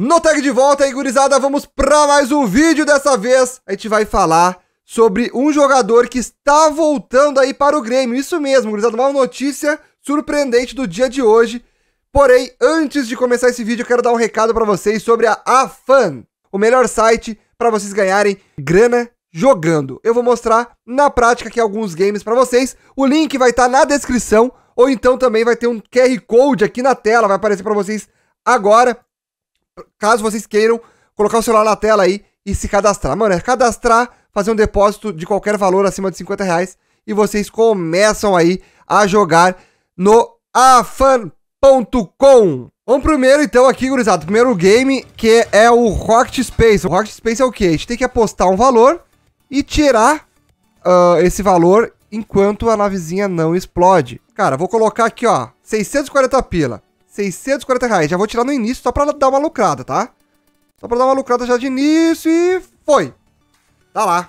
No tag de volta aí, gurizada, vamos para mais um vídeo. Dessa vez a gente vai falar sobre um jogador que está voltando aí para o Grêmio. Isso mesmo, gurizada, uma notícia surpreendente do dia de hoje. Porém, antes de começar esse vídeo, eu quero dar um recado para vocês sobre a AFAN, o melhor site para vocês ganharem grana jogando. Eu vou mostrar na prática aqui alguns games para vocês. O link vai estar tá na descrição, ou então também vai ter um QR Code aqui na tela, vai aparecer para vocês agora caso vocês queiram colocar o celular na tela aí e se cadastrar. Mano, é cadastrar, fazer um depósito de qualquer valor acima de 50 reais e vocês começam aí a jogar no afan.com. Vamos primeiro então aqui, gurizada, primeiro game que é o Rocket Space. O Rocket Space é o que? A gente tem que apostar um valor e tirar uh, esse valor enquanto a navezinha não explode. Cara, vou colocar aqui, ó, 640 pila. 640 reais. Já vou tirar no início só pra dar uma lucrada, tá? Só pra dar uma lucrada já de início e foi. Tá lá.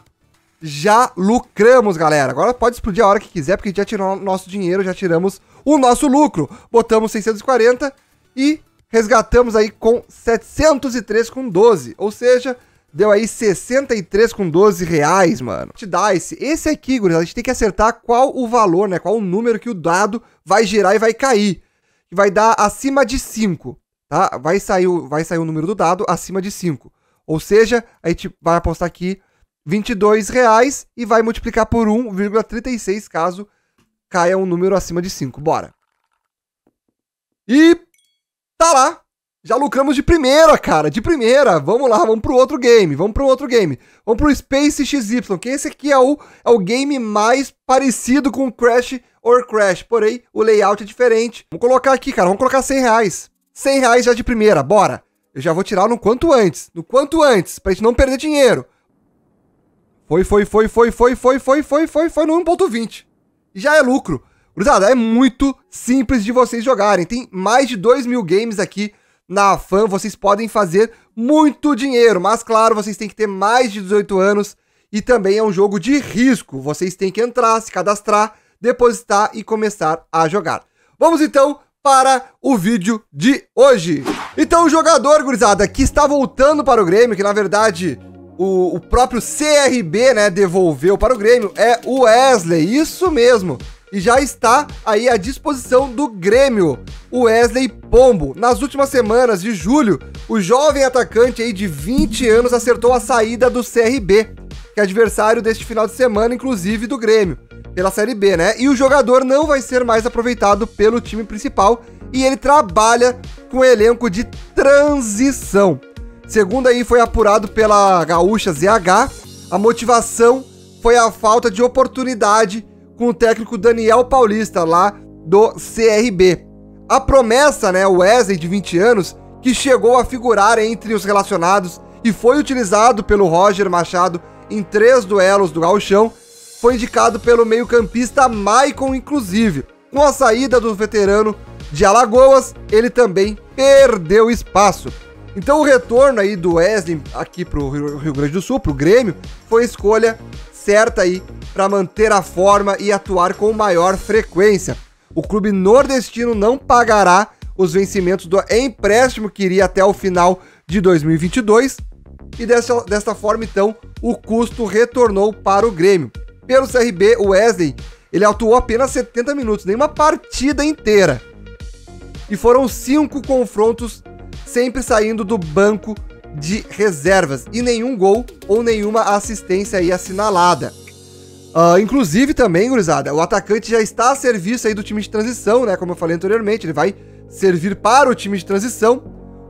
Já lucramos, galera. Agora pode explodir a hora que quiser, porque já tirou nosso dinheiro, já tiramos o nosso lucro. Botamos 640 e resgatamos aí com 703 com 12. Ou seja, deu aí 63 com 12 reais, mano. Te dá esse. Esse aqui, gurizada, a gente tem que acertar qual o valor, né? Qual o número que o dado vai girar e vai cair que vai dar acima de 5, tá? Vai sair, o, vai sair o número do dado acima de 5. Ou seja, a gente vai apostar aqui 22 reais e vai multiplicar por 1,36 caso caia um número acima de 5. Bora. E tá lá. Já lucramos de primeira, cara, de primeira. Vamos lá, vamos pro outro game, vamos pro outro game. Vamos pro Space XY, que esse aqui é o, é o game mais parecido com Crash or Crash, porém o layout é diferente. Vamos colocar aqui, cara, vamos colocar 100 reais. 100 reais já de primeira, bora. Eu já vou tirar no quanto antes, no quanto antes, pra gente não perder dinheiro. Foi, foi, foi, foi, foi, foi, foi, foi, foi, foi no 1.20. E já é lucro. Cruzada, é muito simples de vocês jogarem. Tem mais de 2 mil games aqui na FAN, vocês podem fazer muito dinheiro, mas claro, vocês têm que ter mais de 18 anos e também é um jogo de risco. Vocês têm que entrar, se cadastrar, depositar e começar a jogar. Vamos então para o vídeo de hoje. Então o jogador, gurizada, que está voltando para o Grêmio, que na verdade o, o próprio CRB, né, devolveu para o Grêmio, é o Wesley, isso mesmo e já está aí à disposição do Grêmio, o Wesley Pombo. Nas últimas semanas de julho, o jovem atacante aí de 20 anos acertou a saída do CRB, que é adversário deste final de semana, inclusive do Grêmio, pela Série B, né? E o jogador não vai ser mais aproveitado pelo time principal e ele trabalha com elenco de transição. Segundo aí foi apurado pela Gaúcha ZH, a motivação foi a falta de oportunidade com o técnico Daniel Paulista lá do CRB. A promessa, né, o Wesley de 20 anos, que chegou a figurar entre os relacionados e foi utilizado pelo Roger Machado em três duelos do Gauchão, foi indicado pelo meio-campista Maicon, inclusive. Com a saída do veterano de Alagoas, ele também perdeu espaço. Então o retorno aí do Wesley aqui para o Rio Grande do Sul, para o Grêmio, foi escolha certa aí para manter a forma e atuar com maior frequência. O clube nordestino não pagará os vencimentos do empréstimo que iria até o final de 2022 e dessa, dessa forma então o custo retornou para o Grêmio. Pelo CRB, o Wesley ele atuou apenas 70 minutos, nem uma partida inteira. E foram cinco confrontos sempre saindo do banco de reservas e nenhum gol ou nenhuma assistência aí assinalada. Uh, inclusive também, gurizada, o atacante já está a serviço aí do time de transição, né? Como eu falei anteriormente, ele vai servir para o time de transição.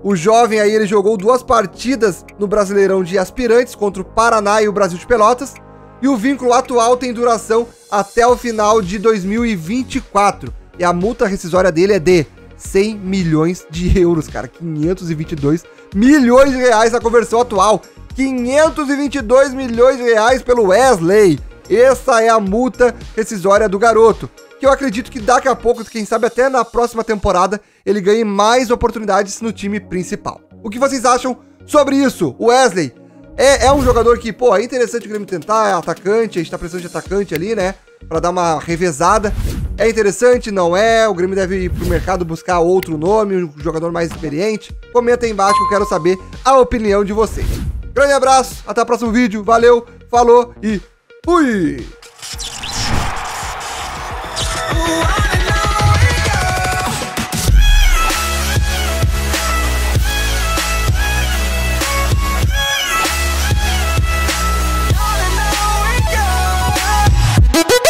O jovem aí, ele jogou duas partidas no Brasileirão de Aspirantes contra o Paraná e o Brasil de Pelotas. E o vínculo atual tem duração até o final de 2024. E a multa rescisória dele é de 100 milhões de euros, cara. 522 milhões de reais a conversão atual. 522 milhões de reais pelo Wesley. Essa é a multa rescisória do garoto. Que eu acredito que daqui a pouco, quem sabe até na próxima temporada, ele ganhe mais oportunidades no time principal. O que vocês acham sobre isso? Wesley é, é um jogador que, pô, é interessante o Grêmio tentar, é atacante, a gente tá precisando de atacante ali, né? Pra dar uma revezada. É interessante? Não é? O Grêmio deve ir pro mercado buscar outro nome, um jogador mais experiente? Comenta aí embaixo que eu quero saber a opinião de vocês. Grande abraço, até o próximo vídeo, valeu, falou e fui!